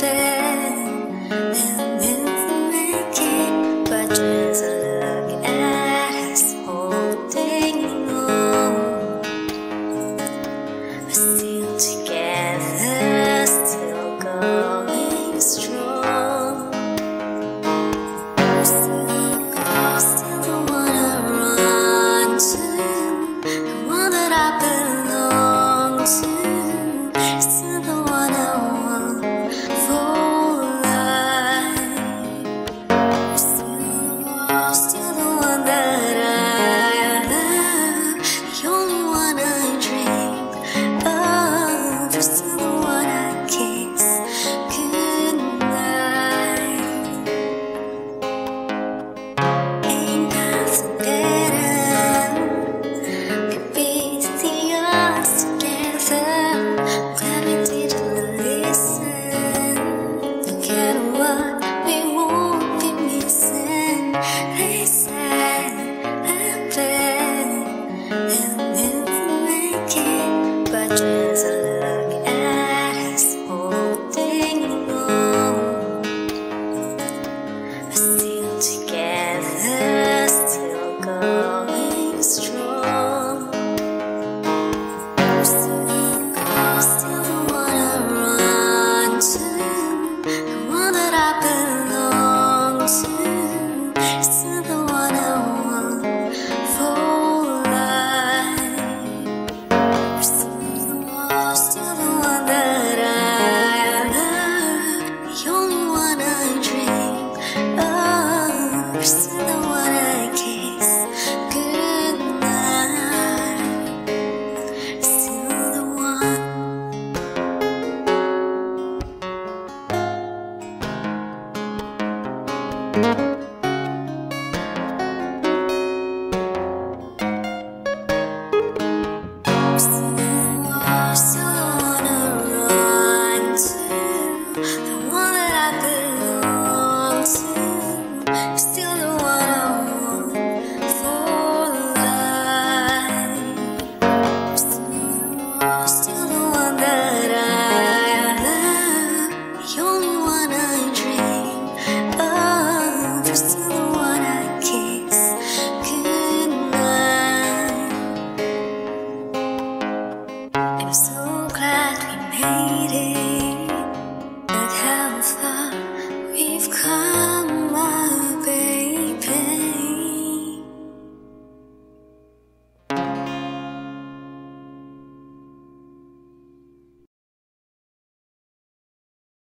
te Psst. I'm so